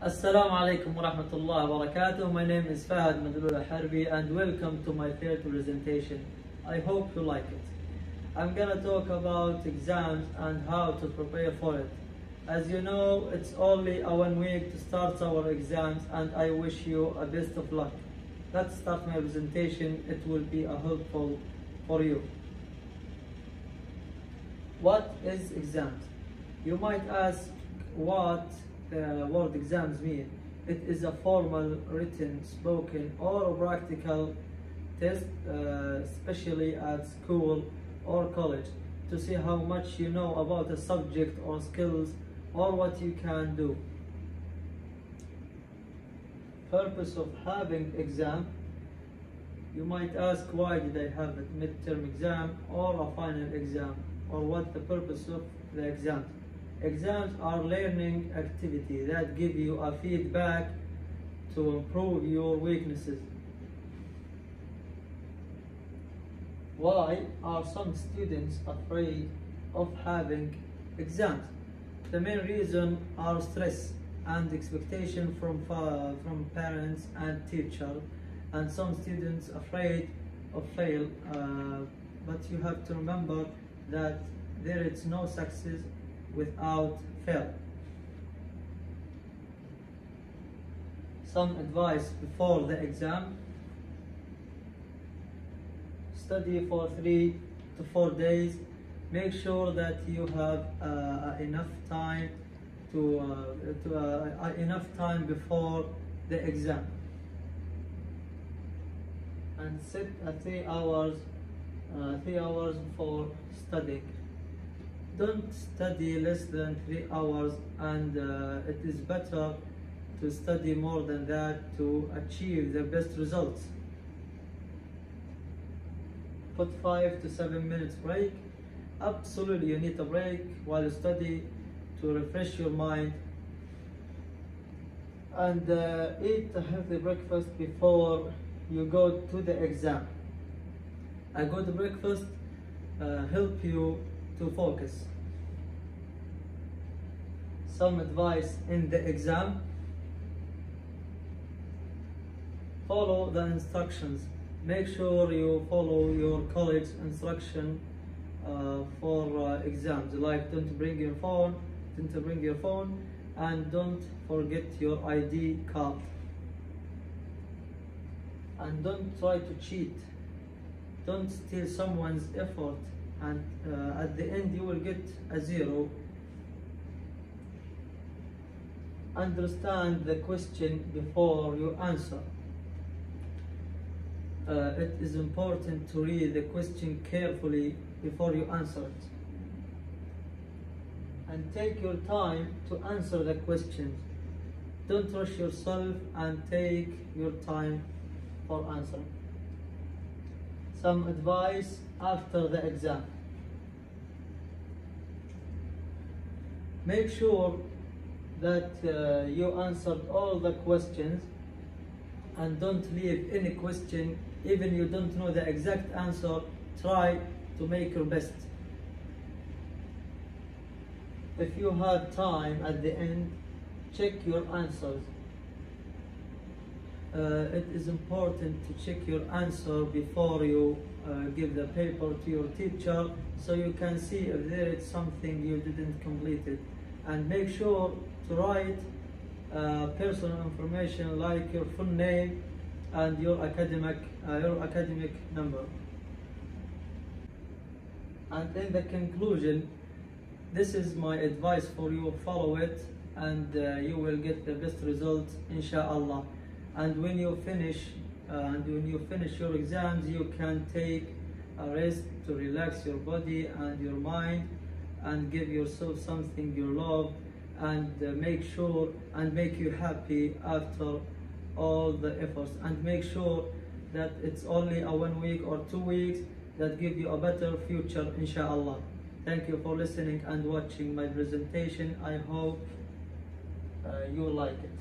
Assalamu alaikum wa rahmatullahi wa barakatuh. My name is Fahad Madloul Alharbi and welcome to my third presentation. I hope you like it. I'm gonna talk about exams and how to prepare for it. As you know, it's only a one week to start our exams and I wish you a best of luck. Let's start my presentation. It will be a helpful for you. What is exams? You might ask what the word exams mean. It is a formal, written, spoken, or practical test, uh, especially at school or college, to see how much you know about a subject or skills or what you can do. Purpose of having exam. You might ask why did I have a midterm exam or a final exam or what the purpose of the exam. Exams are learning activity that give you a feedback to improve your weaknesses. Why are some students afraid of having exams? The main reason are stress and expectation from from parents and teacher, and some students afraid of fail. Uh, but you have to remember that there is no success without fail. Some advice before the exam. Study for three to four days. Make sure that you have uh, enough time to, uh, to uh, enough time before the exam. And set at three hours, uh, three hours for studying don't study less than three hours and uh, it is better to study more than that to achieve the best results. Put five to seven minutes break. Absolutely you need a break while you study to refresh your mind. And uh, eat a healthy breakfast before you go to the exam. A good breakfast uh, help you to focus. Some advice in the exam. Follow the instructions. Make sure you follow your college instruction uh, for uh, exams. Like don't bring your phone, don't bring your phone, and don't forget your ID card. And don't try to cheat. Don't steal someone's effort and uh, at the end you will get a zero. Understand the question before you answer. Uh, it is important to read the question carefully before you answer it. And take your time to answer the question Don't rush yourself and take your time for answering some advice after the exam. Make sure that uh, you answered all the questions and don't leave any question. Even you don't know the exact answer try to make your best. If you have time at the end check your answers it is important to check your answer before you uh, give the paper to your teacher so you can see if there is something you didn't complete it. And make sure to write uh, personal information like your full name and your academic uh, your academic number. And in the conclusion this is my advice for you. Follow it and uh, you will get the best result inshallah and when you finish uh, and when you finish your exams you can take a rest to relax your body and your mind and give yourself something you love and uh, make sure and make you happy after all the efforts. And make sure that it's only a one week or two weeks that give you a better future inshallah. Thank you for listening and watching my presentation. I hope uh, you like it